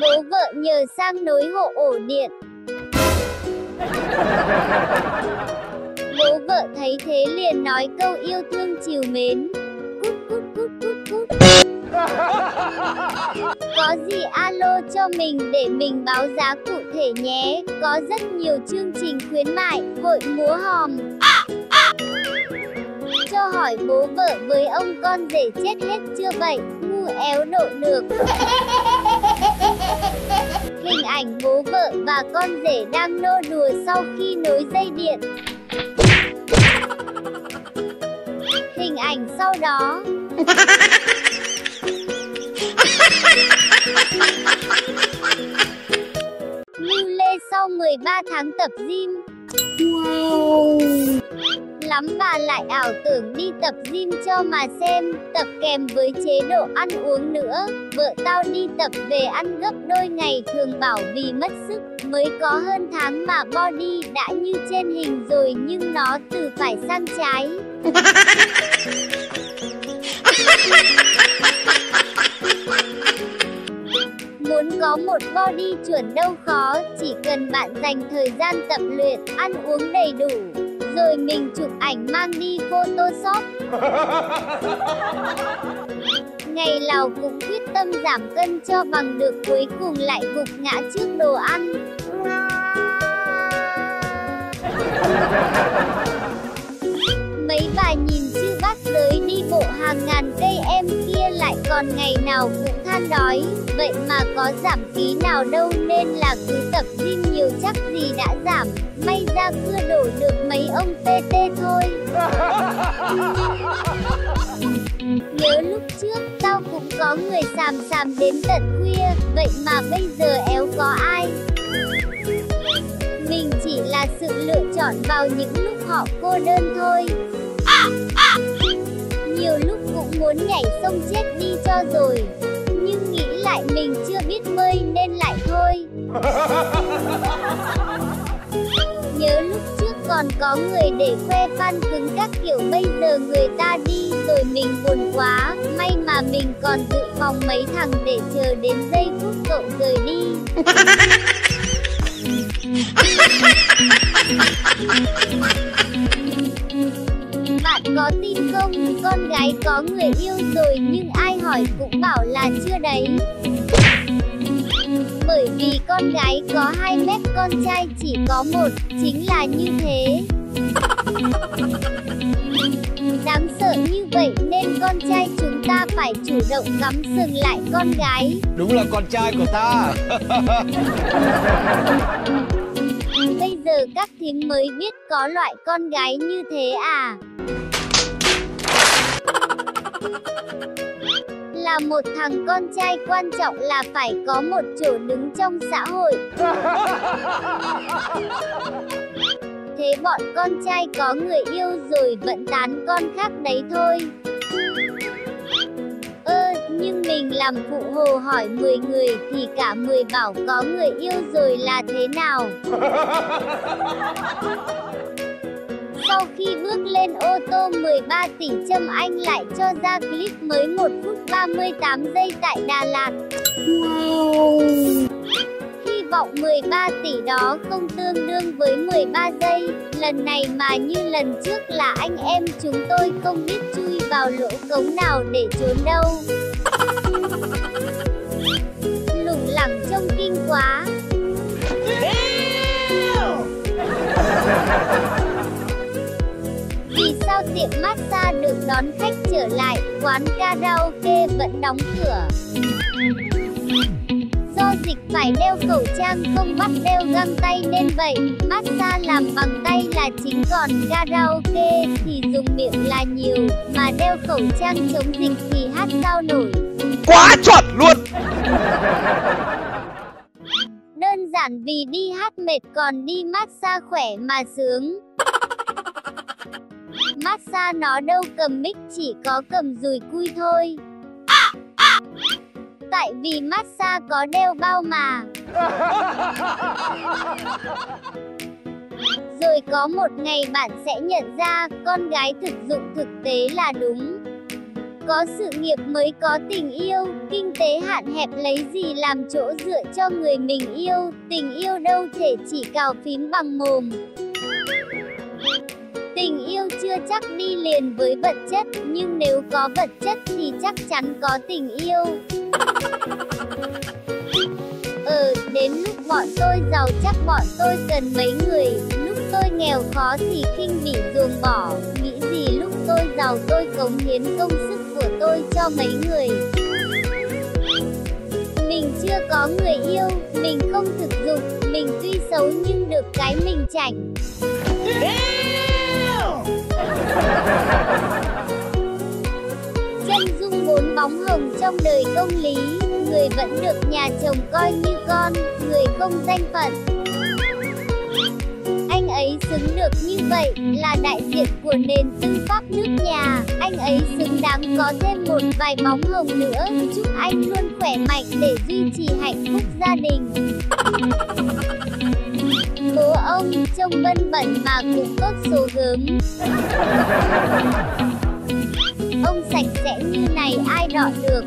Bố vợ nhờ sang nối hộ ổ điện. Bố vợ thấy thế liền nói câu yêu thương chiều mến. Cút cút cút cút cút. Có gì alo cho mình để mình báo giá cụ thể nhé. Có rất nhiều chương trình khuyến mại, hội múa hòm. Cho hỏi bố vợ với ông con rể chết hết chưa vậy? Ngu éo độ được. Hình ảnh bố vợ và con rể đang nô đùa sau khi nối dây điện. Hình ảnh sau đó. Lưu Lê sau 13 tháng tập gym. Wow! Lắm bà lại ảo tưởng đi tập gym cho mà xem, tập kèm với chế độ ăn uống nữa. Vợ tao đi tập về ăn gấp đôi ngày thường bảo vì mất sức, mới có hơn tháng mà body đã như trên hình rồi nhưng nó từ phải sang trái. Muốn có một body chuẩn đâu khó, chỉ cần bạn dành thời gian tập luyện, ăn uống đầy đủ, rồi mình chụp ảnh mang đi Photoshop. Ngày nào cũng quyết tâm giảm cân cho bằng được, cuối cùng lại gục ngã trước đồ ăn. Mấy bà nhìn giới đi bộ hàng ngàn cây em kia lại còn ngày nào cũng than đói. Vậy mà có giảm ký nào đâu nên là cứ tập gym nhiều chắc gì đã giảm. May ra cưa đổ được mấy ông PT thôi. Nhớ lúc trước tao cũng có người xàm xàm đến tận khuya. Vậy mà bây giờ éo có ai? Mình chỉ là sự lựa chọn vào những lúc họ cô đơn thôi Nhiều lúc cũng muốn nhảy sông chết đi cho rồi. Nhưng nghĩ lại mình chưa biết bơi nên lại thôi. Nhớ lúc trước còn có người để khoe fan cứng các kiểu Bây giờ người ta đi rồi mình buồn quá. May mà mình còn dự phòng mấy thằng để chờ đến giây phút cậu rời đi. Bạn có người yêu rồi nhưng ai hỏi cũng bảo là chưa đấy. Bởi vì con gái có 2 mét con trai chỉ có một, chính là như thế. Đáng sợ như vậy nên con trai chúng ta phải chủ động cắm sừng lại con gái. Đúng là con trai của ta. Bây giờ các thím mới biết có loại con gái như thế à Là một thằng con trai quan trọng là phải có một chỗ đứng trong xã hội. Thế bọn con trai có người yêu rồi vẫn tán con khác đấy thôi. Ơ, nhưng mình làm phụ hồ hỏi 10 người thì cả 10 bảo có người yêu rồi là thế nào Sau khi bước lên ô tô 13 tỷ Trâm Anh lại cho ra clip mới 1 phút 38 giây tại Đà Lạt. Wow! Hy vọng 13 tỷ đó không tương đương với 13 giây. Lần này mà như lần trước là anh em chúng tôi không biết chui vào lỗ cống nào để trốn đâu. Lủng lẳng trông kinh quá tiệm massage được đón khách trở lại, quán karaoke vẫn đóng cửa? Do dịch phải đeo khẩu trang không bắt đeo găng tay nên vậy, massage làm bằng tay là chính còn karaoke thì dùng miệng là nhiều, mà đeo khẩu trang chống dịch thì hát sao nổi. Quá chuẩn luôn Đơn giản vì đi hát mệt còn đi massage khỏe mà sướng. Massage nó đâu cầm mic chỉ có cầm dùi cui thôi. Tại vì massage có đeo bao mà. Rồi có một ngày bạn sẽ nhận ra con gái thực dụng thực tế là đúng. có sự nghiệp mới có tình yêu, kinh tế hạn hẹp lấy gì làm chỗ dựa cho người mình yêu, tình yêu đâu thể chỉ cào phím bằng mồm. Tình yêu chưa chắc đi liền với vật chất, nhưng nếu có vật chất thì chắc chắn có tình yêu. Ờ, đến lúc bọn tôi giàu chắc bọn tôi cần mấy người, lúc tôi nghèo khó thì khinh bỉ ruồng bỏ, nghĩ gì lúc tôi giàu tôi cống hiến công sức của tôi cho mấy người. Mình chưa có người yêu, mình không thực dụng, mình tuy xấu nhưng được cái mình chảnh. Chân dung bốn bóng hồng trong đời công lý, người vẫn được nhà chồng coi như con, người không danh phận. Anh ấy xứng được như vậy, là đại diện của nền tư pháp nước nhà, anh ấy xứng đáng có thêm một vài bóng hồng nữa, chúc anh luôn khỏe mạnh để duy trì hạnh phúc gia đình. Bố ông trông bân bẩn mà cũng tốt số gớm. Ông sạch sẽ như này ai đọ được.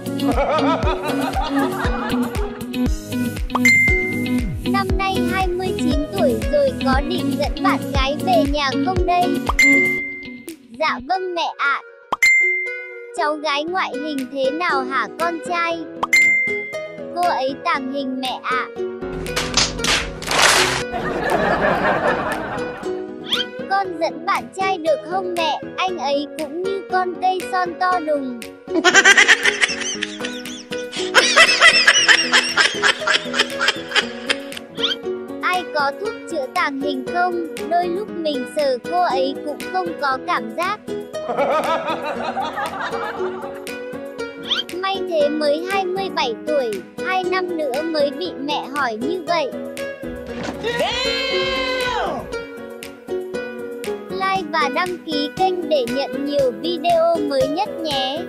Năm nay 29 tuổi rồi, có định dẫn bạn gái về nhà không đây? Dạ vâng mẹ ạ. Cháu gái ngoại hình thế nào hả con trai? Cô ấy tàng hình mẹ ạ. Con dẫn bạn trai được không mẹ? Anh ấy cũng như con cây son to đùng. Ai có thuốc chữa tàng hình không? Đôi lúc mình sờ cô ấy cũng không có cảm giác. May thế mới 27 tuổi, 2 năm nữa mới bị mẹ hỏi như vậy. Và đăng ký kênh để nhận nhiều video mới nhất nhé.